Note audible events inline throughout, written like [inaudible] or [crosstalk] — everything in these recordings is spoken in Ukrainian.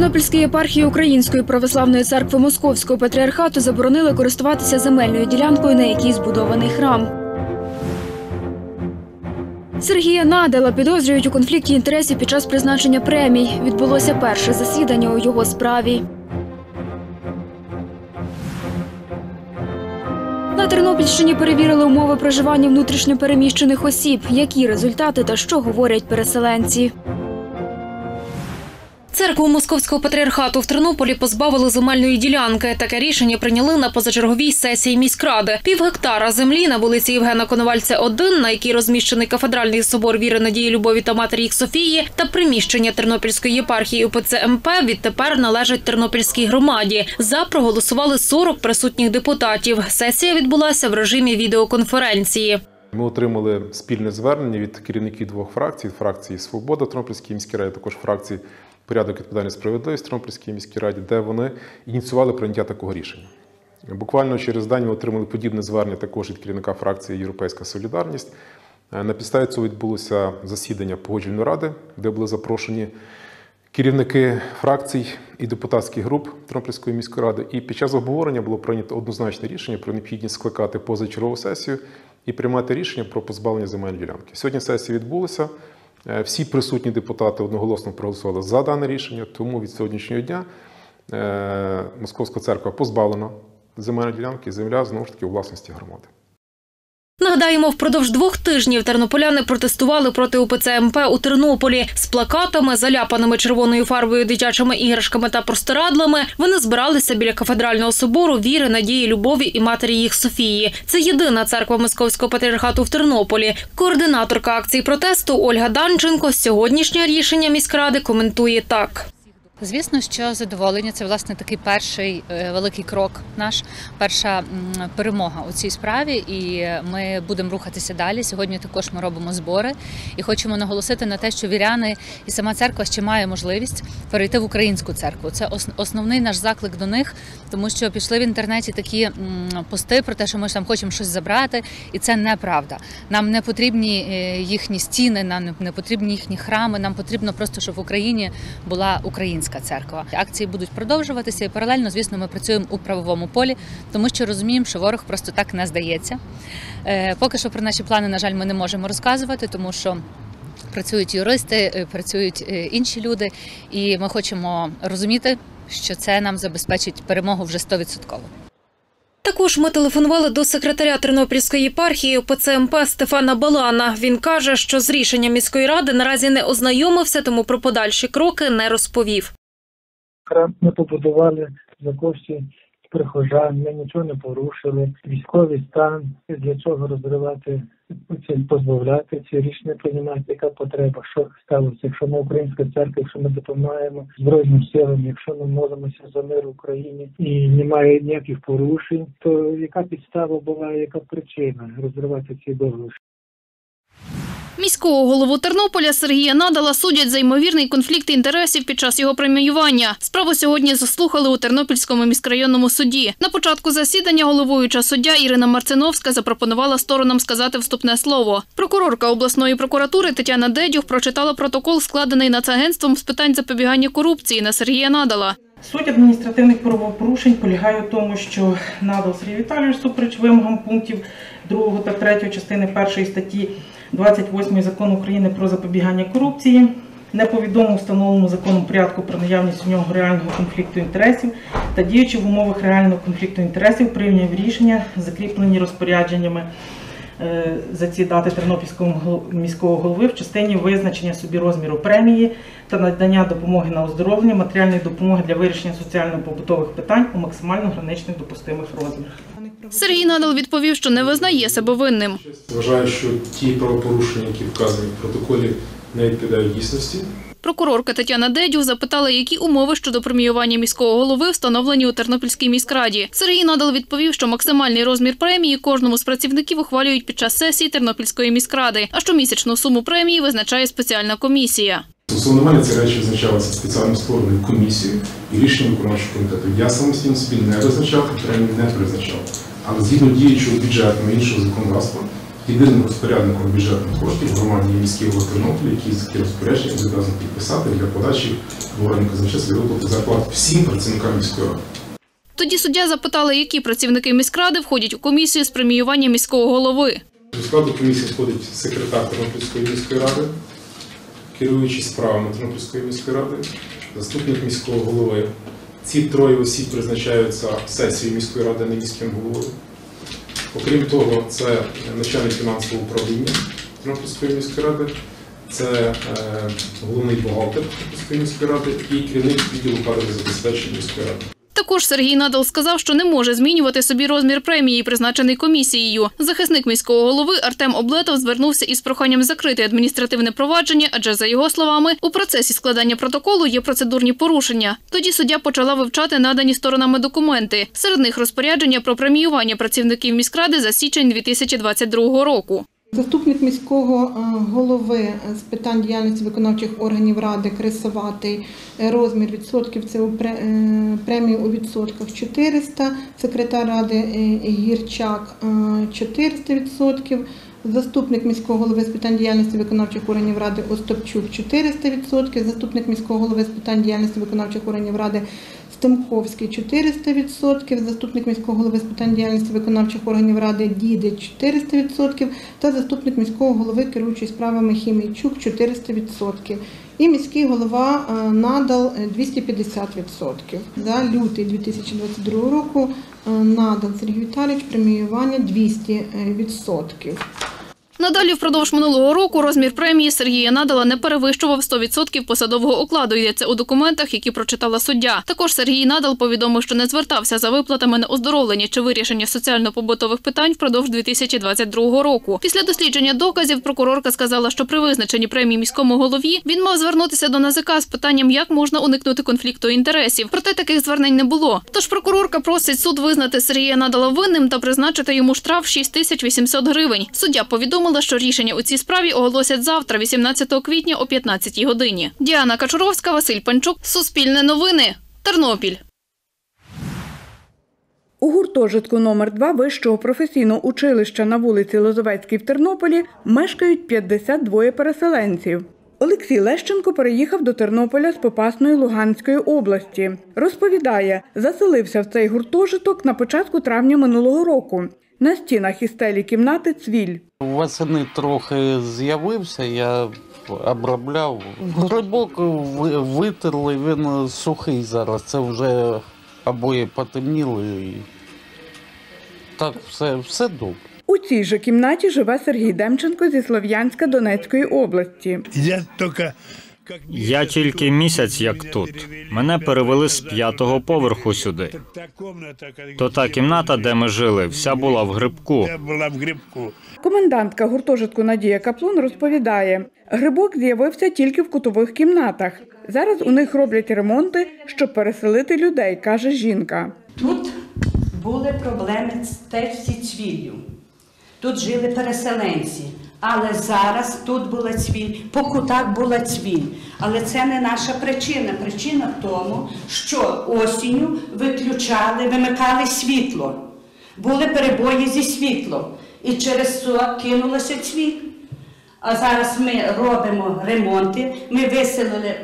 Тернопільській єпархії Української православної церкви Московського патріархату заборонили користуватися земельною ділянкою, на якій збудований храм. Сергія Надала підозрюють у конфлікті інтересів під час призначення премій. Відбулося перше засідання у його справі. На Тернопільщині перевірили умови проживання внутрішньопереміщених осіб. Які результати та що говорять переселенці? Церкву Московського патріархату в Тернополі позбавили земельної ділянки. Таке рішення прийняли на позачерговій сесії міськради. Пів гектара землі на вулиці Євгена Коновальця 1, на якій розміщений кафедральний собор віри надії любові та матері їх Софії, та приміщення Тернопільської єпархії УПЦ МП відтепер належать Тернопільській громаді. За проголосували 40 присутніх депутатів. Сесія відбулася в режимі відеоконференції. Ми отримали спільне звернення від керівників двох фракцій: фракції Свобода Тернопільській міській раді, також фракції Порядок відповідальність справедливість Тернопільській міській раді, де вони ініціювали прийняття такого рішення. Буквально через день ми отримали подібне звернення також від керівника фракції Європейська Солідарність. Е, На підставі цього відбулося засідання погоджувальної ради, де були запрошені керівники фракцій і депутатських груп Тернопільської міської ради. І під час обговорення було прийнято однозначне рішення про необхідність скликати позачергову сесію і приймати рішення про позбавлення земельної ділянки. Сьогодні сесія відбулася. Е, Всі присутні депутати одноголосно проголосували за дане рішення, тому від сьогоднішнього дня е, Московська церква позбавлена земельної ділянки, земля знову ж таки у власності громади. Нагадаємо, впродовж двох тижнів тернополяни протестували проти УПЦ МП у Тернополі з плакатами, заляпаними червоною фарбою, дитячими іграшками та простирадлами. Вони збиралися біля кафедрального собору віри, надії, любові і матері їх Софії. Це єдина церква Московського патріархату в Тернополі. Координаторка акції протесту Ольга Данченко сьогоднішнє рішення міськради коментує так. Звісно, що задоволення це власне такий перший е, великий крок, наш перша перемога у цій справі, і ми будемо рухатися далі. Сьогодні також ми робимо збори і хочемо наголосити на те, що віряни і сама церква ще має можливість перейти в українську церкву. Це ос- основний наш заклик до них, тому що пішли в інтернеті такі пости про те, що ми ж там хочемо щось забрати, і це неправда. Нам не потрібні е, їхні стіни, нам не потрібні їхні храми. Нам потрібно просто, щоб в Україні була українська церква. Акції будуть продовжуватися, і паралельно, звісно, ми працюємо у правовому полі, тому що розуміємо, що ворог просто так не здається. Е, Поки що про наші плани, на жаль, ми не можемо розказувати, тому що. Працюють юристи, е, працюють е, інші люди, і ми хочемо розуміти, що це нам забезпечить перемогу вже 100%. Також ми телефонували до секретаря Тернопільської єпархії ОПЦ МП Стефана Балана. Він каже, що з рішенням міської ради наразі не ознайомився, тому про подальші кроки не розповів. Храм ми побудували за кошти прихожан, ми нічого не порушили. Військовий стан для чого розривати ці позбавляти ці рішення приймати, яка потреба, що сталося, якщо ми українська церква, якщо ми допомагаємо збройним силам, якщо ми молимося за мир в Україні і немає ніяких порушень, то яка підстава була, яка причина розривати ці договори? Міського голову Тернополя Сергія Надала судять за ймовірний конфлікт інтересів під час його преміювання. Справу сьогодні заслухали у Тернопільському міськрайонному суді. На початку засідання головуюча суддя Ірина Марциновська запропонувала сторонам сказати вступне слово. Прокурорка обласної прокуратури Тетяна Дедюх прочитала протокол, складений Нацагентством з питань запобігання корупції на Сергія Надала. Суть адміністративних правопорушень полягає в тому, що надав Сергій Віталійович супереч вимогам пунктів 2 та 3 частини 1 статті 28 закону України про запобігання корупції, не повідомив встановленому законом порядку про наявність у нього реального конфлікту інтересів та діючи в умовах реального конфлікту інтересів, прийняв рішення, закріплені розпорядженнями е, за ці дати Тернопільського міського голови в частині визначення собі розміру премії та надання допомоги на оздоровлення, матеріальної допомоги для вирішення соціально-побутових питань у максимально граничних допустимих розмірах. Сергій Надал відповів, що не визнає себе винним. Вважаю, що ті правопорушення, які вказані в протоколі, не відповідають дійсності. Прокурорка Тетяна Дедюх запитала, які умови щодо преміювання міського голови встановлені у Тернопільській міськраді. Сергій Надал відповів, що максимальний розмір премії кожному з працівників ухвалюють під час сесії Тернопільської міськради, а щомісячну суму премії визначає спеціальна комісія. Стосовно мене ці речі визначалися спеціально створеною комісією і рішенням виконавчого комітету. Я самостійно собі не визначав премію не призначав. Але згідно діючого бюджетного іншого законодавства, Єдиним розпорядником бюджетних коштів громаді є міський голова Тернополя, який за ті розпорядження зобов'язаний підписати для подачі говорення казначейства виплати зарплат всім працівникам міської ради. Тоді суддя запитали, які працівники міськради входять у комісію з преміювання міського голови. До складу комісії входить секретар Тернопільської міської ради, керуючий справами Тернопільської міської ради, заступник міського голови. Ці троє осіб призначаються сесією міської ради, не міським головою. Окрім того, це начальник фінансового управління Тернопільської міської ради, це е, головний бухгалтер Тернопільської міської ради і керівник відділу кадрового забезпечення міської ради. Також Сергій Надал сказав, що не може змінювати собі розмір премії, призначений комісією. Захисник міського голови Артем Облетов звернувся із проханням закрити адміністративне провадження, адже за його словами, у процесі складання протоколу є процедурні порушення. Тоді суддя почала вивчати надані сторонами документи. Серед них розпорядження про преміювання працівників міськради за січень 2022 року. Заступник міського е, голови з питань діяльності виконавчих органів ради Крисоватий е, розмір відсотків це е, премію у відсотках 400, секретар ради Гірчак е, 400 відсотків, заступник міського голови з питань діяльності виконавчих органів ради Остапчук 400 відсотків, заступник міського голови з питань діяльності виконавчих органів ради Стемковський 400%, заступник міського голови з питань діяльності виконавчих органів ради Дідич 400% та заступник міського голови керуючий справами Хімійчук 400%. І міський голова е, надал е, 250%. За лютий 2022 року е, надал Сергій Віталійович преміювання 200%. Надалі впродовж минулого року розмір премії Сергія Надала не перевищував 100% посадового окладу. Йдеться у документах, які прочитала суддя. Також Сергій Надал повідомив, що не звертався за виплатами на оздоровлення чи вирішення соціально-побутових питань впродовж 2022 року. Після дослідження доказів прокурорка сказала, що при визначенні премії міському голові він мав звернутися до НАЗК з питанням, як можна уникнути конфлікту інтересів. Проте таких звернень не було. Тож прокурорка просить суд визнати Сергія Надала винним та призначити йому штраф 6800 гривень. Суддя повідомила, що рішення у цій справі оголосять завтра, 18 квітня о 15 годині. Діана Качуровська, Василь Панчук, Суспільне новини, Тернопіль. У гуртожитку номер 2 вищого професійного училища на вулиці Лозовецькій в Тернополі мешкають 52 переселенців. Олексій Лещенко переїхав до Тернополя з Попасної Луганської області. Розповідає, заселився в цей гуртожиток на початку травня минулого року. На стінах і стелі кімнати цвіль. Восени трохи з'явився, я обробляв. Грибок витерли, він сухий зараз. Це вже обоє потемніли. І... Так, все, все добре. У цій же кімнаті живе Сергій Демченко зі Слов'янська Донецької області. Я только как Я тільки місяць як тут. Мене перевели з п'ятого поверху сюди. та комната, как- То та кімната, де ми жили, вся була в грибку. Була в грибку. Комендантка гуртожитку Надія Каплун розповідає, грибок з'явився тільки в кутових кімнатах. Зараз у них роблять ремонти, щоб переселити людей, каже жінка. Тут були проблеми з- теж зі цвіллю. Тут жили переселенці. Але зараз тут була цвіль, по кутах була цвіль. Але це не наша причина. Причина в тому, що осінню виключали, вимикали світло. Були перебої зі світлом. І через це кинулося цвіль. А зараз ми робимо ремонти, ми виселили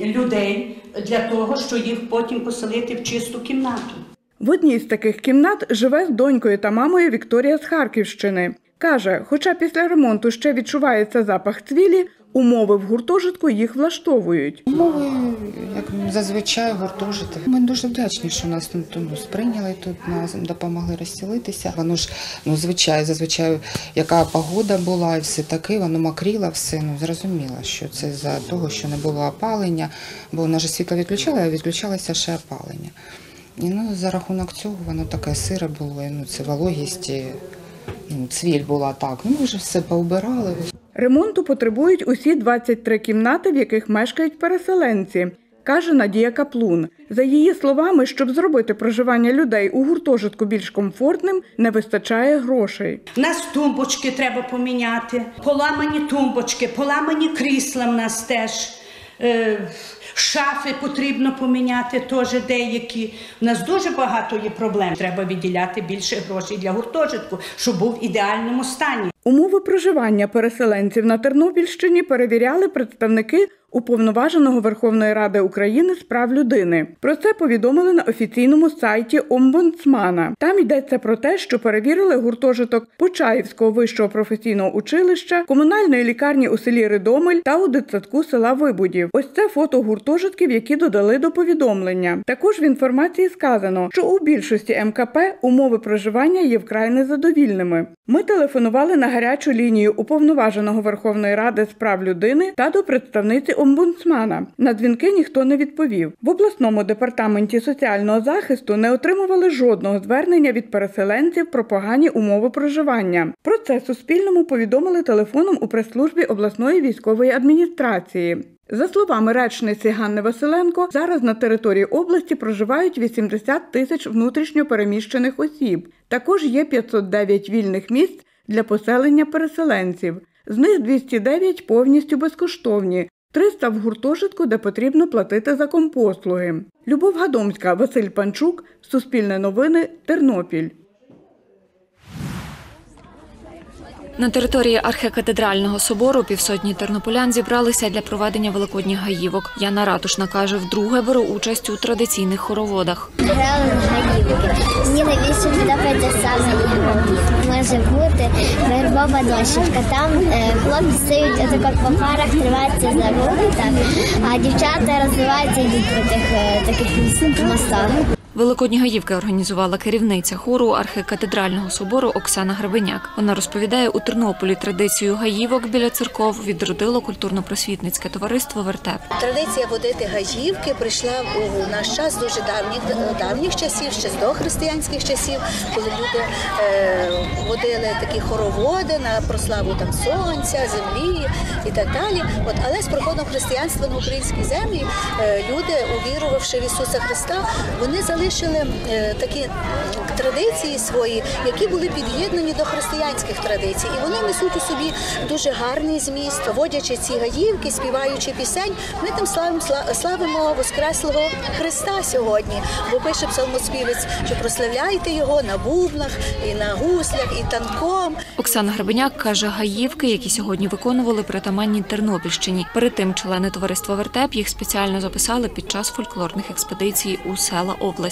людей для того, щоб їх потім поселити в чисту кімнату. В одній з таких кімнат живе з донькою та мамою Вікторія з Харківщини. Каже, хоча після ремонту ще відчувається запах цвілі, умови в гуртожитку їх влаштовують. Умови, як зазвичай, гуртожити. Ми дуже вдячні, що нас ну, сприйняли тут, нас допомогли розселитися. Воно ж, ну, звичай, зазвичай, яка погода була і все таке, воно макріло все. Ну, зрозуміло, що це за того, що не було опалення, бо нас же світло відключали, а відключалося ще опалення. І ну, за рахунок цього воно таке сире було, і, ну, це вологість, цвіль була так. Ну, ми вже все поубирали. Ремонту потребують усі 23 кімнати, в яких мешкають переселенці, каже Надія Каплун. За її словами, щоб зробити проживання людей у гуртожитку більш комфортним, не вистачає грошей. У нас тумбочки треба поміняти, поламані тумбочки, поламані крісла в нас теж. Е, Шафи потрібно поміняти теж деякі. У нас дуже багато є проблем. Треба виділяти більше грошей для гуртожитку, щоб був в ідеальному стані. Умови проживання переселенців на Тернопільщині перевіряли представники Уповноваженого Верховної Ради України з прав людини. Про це повідомили на офіційному сайті омбудсмана. Там йдеться про те, що перевірили гуртожиток Почаївського вищого професійного училища, комунальної лікарні у селі Ридомель та у дитсадку села Вибудів. Ось це фото гуртожитків, які додали до повідомлення. Також в інформації сказано, що у більшості МКП умови проживання є вкрай незадовільними. Ми телефонували на гарячу лінію уповноваженого Верховної Ради з прав людини та до представниці омбудсмана. На дзвінки ніхто не відповів. В обласному департаменті соціального захисту не отримували жодного звернення від переселенців про погані умови проживання. Про це Суспільному повідомили телефоном у прес-службі обласної військової адміністрації. За словами речниці Ганни Василенко, зараз на території області проживають 80 тисяч внутрішньо переміщених осіб. Також є 509 вільних місць для поселення переселенців. З них 209 повністю безкоштовні. 300 в гуртожитку, де потрібно платити за компослуги. Любов Гадомська, Василь Панчук, Суспільне новини, Тернопіль. На території архікатедрального собору півсотні тернополян зібралися для проведення великодніх гаївок. Яна Ратушна каже, вдруге бере участь у традиційних хороводах. Грали в гаївки. Мені найбільше подобається саме ігрок. Може бути вербова дощечка. Там е, хлопці стають отако по парах, триваються за руки, а дівчата розвиваються йдуть таких, е, таких мостах. Великодні гаївки організувала керівниця хору архікатедрального собору Оксана Гребеняк. Вона розповідає, у Тернополі традицію гаївок біля церков відродило культурно-просвітницьке товариство Вертеп. Традиція водити гаївки прийшла у наш час дуже давніх давніх часів, ще з дохристиянських часів, коли люди е, водили такі хороводи на прославу там сонця, землі і так далі. От але з приходом християнства на українській землі е, люди, увірувавши в Ісуса Христа, вони залишили е, такі традиції свої, які були під'єднані до християнських традицій, і вони несуть у собі дуже гарний зміст, водячи ці гаївки, співаючи пісень. Ми тим славимо славимо Воскреслого Христа сьогодні. Бо пише псалмоспівець, що прославляйте його на бубнах, і на гуслях, і танком. Оксана Гребеняк каже, гаївки, які сьогодні виконували притаманні Тернопільщині. Перед тим члени товариства Вертеп їх спеціально записали під час фольклорних експедицій у села області.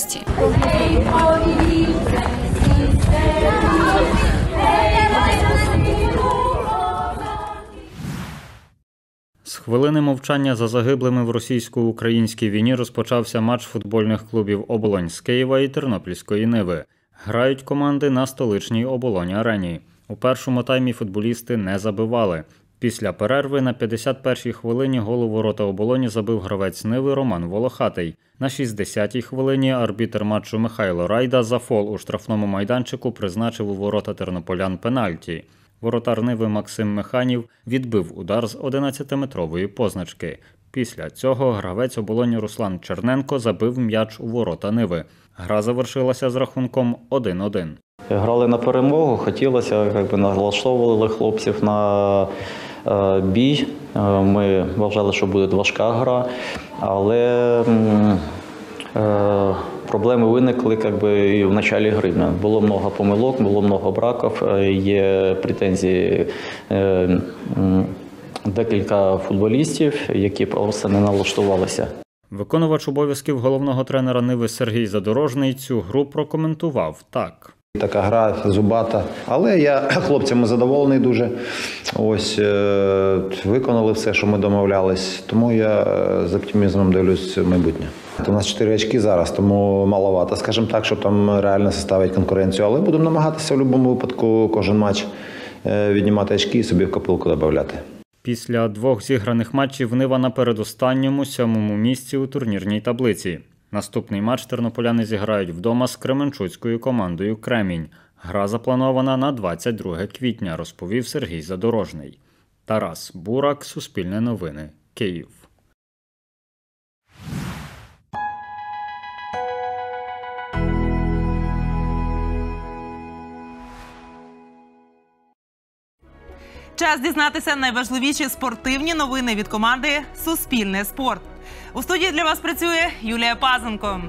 З хвилини мовчання за загиблими в російсько-українській війні розпочався матч футбольних клубів Оболонь з Києва і Тернопільської Ниви. Грають команди на столичній оболонь арені. У першому таймі футболісти не забивали. Після перерви на 51-й хвилині гол у ворота оболоні забив гравець Ниви Роман Волохатий. На 60-й хвилині арбітер матчу Михайло Райда за фол у штрафному майданчику призначив у ворота тернополян пенальті. Воротар Ниви Максим Механів відбив удар з 11-метрової позначки. Після цього гравець оболоні Руслан Черненко забив м'яч у ворота Ниви. Гра завершилася з рахунком 1-1. Грали на перемогу, хотілося, якби налаштовували хлопців на е, бій. Е, Ми вважали, що буде важка гра, але е, проблеми виникли якби, і в началі гри. Було багато помилок, було багато браків, є претензії декілька футболістів, які просто не налаштувалися. Виконувач обов'язків головного тренера Ниви Сергій Задорожний цю гру прокоментував так. Така гра зубата. Але я [clears throat] хлопцями задоволений дуже. Ось е, виконали все, що ми домовлялись. Тому я е, з оптимізмом дивлюсь майбутнє. У нас 4 очки зараз, тому маловато. Скажімо так, що там реально составить конкуренцію. Але будемо намагатися в будь-якому випадку кожен матч е, віднімати очки і собі в копилку додати. Після двох зіграних матчів Нива на передостанньому сьомому місці у турнірній таблиці. Наступний матч тернополяни зіграють вдома з Кременчуцькою командою Кремінь. Гра запланована на 22 квітня, розповів Сергій Задорожний. Тарас Бурак, Суспільне новини, Київ. Час дізнатися найважливіші спортивні новини від команди Суспільне спорт. У студії для вас працює Юлія Пазенко.